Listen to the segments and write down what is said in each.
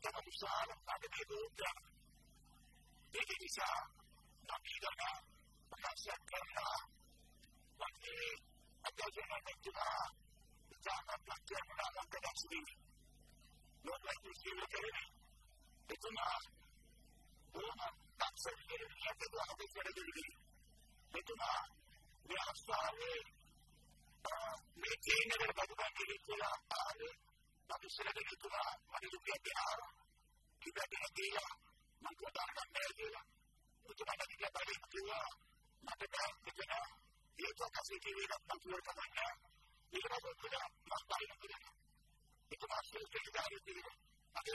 dalam usaha ada berusaha. Jadi bisa Nabi Dana menasihatkanlah bagi ada jangan berdoa jangan belajar menanam kedak sendiri. Lepas itu sila ini itu mah Tuhan tak sendiri yang kedua habis pada diri. Itu mah biasa ni meeting ada bagaimana diri pula ada tapi sila itu mah ada juga dia juga dia dia mengkotarkan dia itu mana dia balik kedua maka dia kedua dia tu kasih diri dan mengkeluarkan mana dia rasa tidak mampai yang kedua itu masuk ke dari diri ada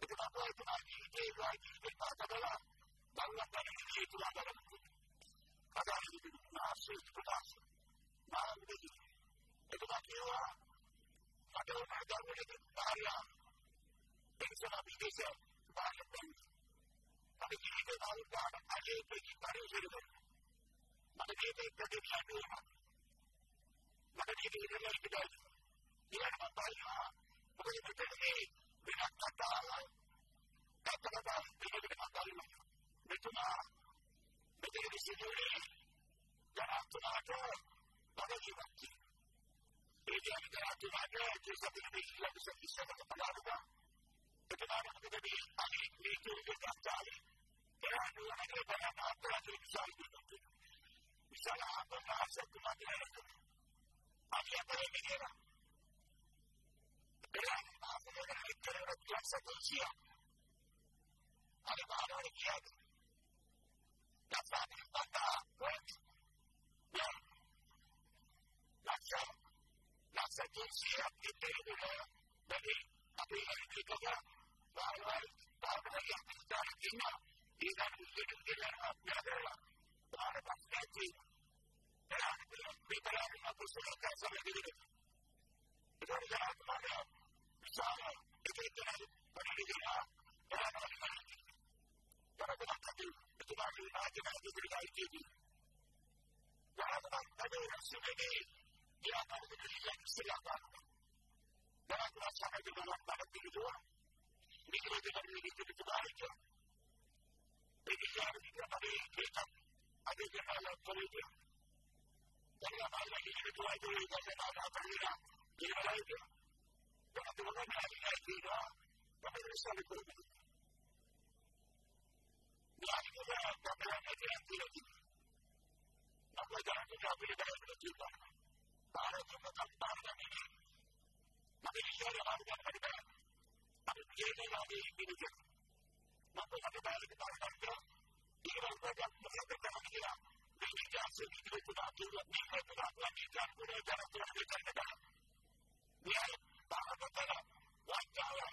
itu apa itu lagi itu lagi itu adalah bangun dari diri itu adalah ada itu masuk ke dalam masuk itu lagi بعدها ولدت في انسان بيجيزا مريم بنت مريم بنت الله عليه بني مريم بنت مريم بنت الدنيا نوما مريم بنت الله بداية لأن مطايها وهي بتنهي من القطاع قطرة بنت المطايمة بتما بتجري سجوري جرعتنا كور ورجبت Ella entrará tu mano, tu sacrificio, tu servicio de la palabra. Te quedamos con el bien, a mí, mi tú, que estás tarde. Te harán una manera para amar, para tu salud, tu mundo. Y será con la asa tu manera. Había para mi guerra. Pero aún más, no era el que era tu asa consigo. Además, ahora quiero. La sangre está, pues, bien. La sangre لكن سيأتي الدين إلى بني أبي لهب كذا وعواد وعمر يأتي تحتهما إلى إلى نهر وعلى تحتي بكلام النبي صلى الله عليه وسلم إذا جاءت معنا بشارة إذا جاءت ونبينا وعلى الحمد ورب العالمين بتبع الإيمان بما تدري على الجديد وعلى الحمد لله வியாபாரத்தை எல்லாம் சரியாபாரம் வழக்கு சகஜமாக நடத்திடுவோம் நிகழ்வுகள் நினைத்திருக்கு பாதிக்கும் பெரியாருக்கிற பதவியை கேட்டோம் அதுக்கு நல்ல தொழில் நம்ம lagi hidup. Maka kata balik kepada mereka, Iran banyak mengatakan dia. Ini jasa itu tidak juga bisa tidak lanjutkan pada jalan Tuhan di sana. Dia para kata wajah oleh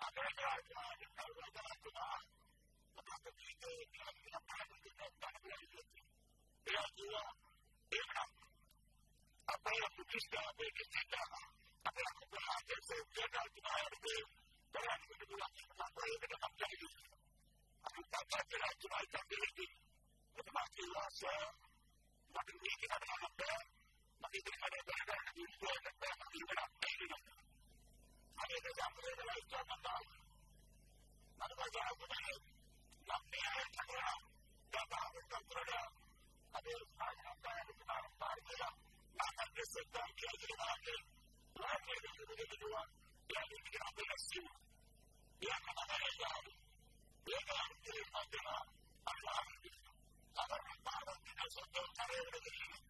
ada yang ada kalau jalan Tuhan. Maka ketika dia melakukan itu dan dia itu. Dia juga Iran. Apa yang bisa apa yang tidak apa yang belajar sejarah di hari dalam kehidupan apa yang kita pelajari. Aku baca dalam Tuhan kami ini, kuasa, makin ini kita ada apa, makin kita ada berada di dunia dan makin berapa ini. Ada yang sampai dalam itu apa? Maka baca aku ini, nabi yang kedua, dapat untuk berada. Ada yang sampai dalam itu apa? Maka kesetan dia jadi lagi. Tuhan yang kedua, kedua, yang kita berhasil, yang kita berhasil, yang kita terima dengan Allah. Agar Gracias.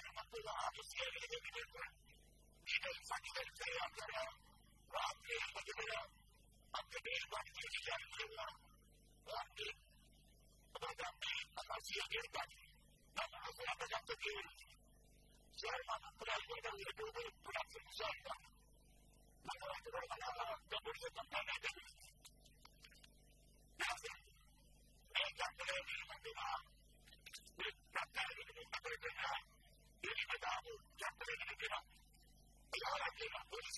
がある制度でできてるから、しかも先々制約から、ワークエイトでは、アップデートにできてるけど、ワーク、このために新しい現場に、なかなかなかなかできる。それはプライベートで、プラスにそうだ。だから、これがなかなか、どこにでもなれ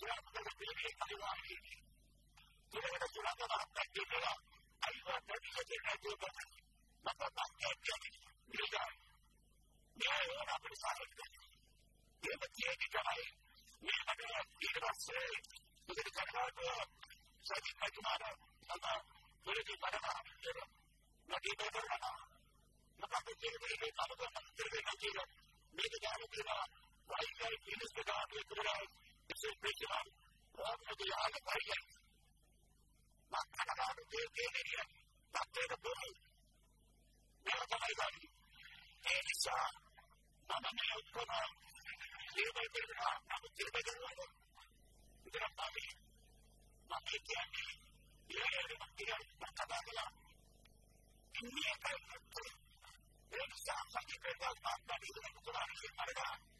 Giorgio deve aiuare. Dove la sua domanda che però aiuta di vedere due domande. La domanda è che mi dà. Mi è una persona che mi chiede di fare. Mi ha detto di essere. Dove ti cargo? Sai di fare male. Ma dove ti fare male? Ma ti devo fare male. Ma quando ti devo fare male, ti devo fare male. Mi devo fare male. Vai, vai, ti devo fare male. しるべきは、幸福やあのバイデン、真っ赤なあの KKL や、バッテリーのブルー、目を止めたり、エリサ、ママの横の、有名テレビが、あのテレビで終わる。で、やっぱり、まあ、KKL、いろいろな気が、バカバカな、見えたり、エリサ、さっき言った、バッタリーのことがあるし、あれが、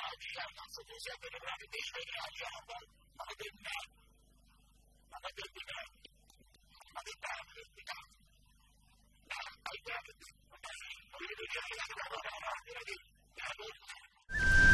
Rádiában fogózó vagyok, rádi déli rádiában, maga dönne, maga dönne, maga dönne, maga dönne, maga dönne,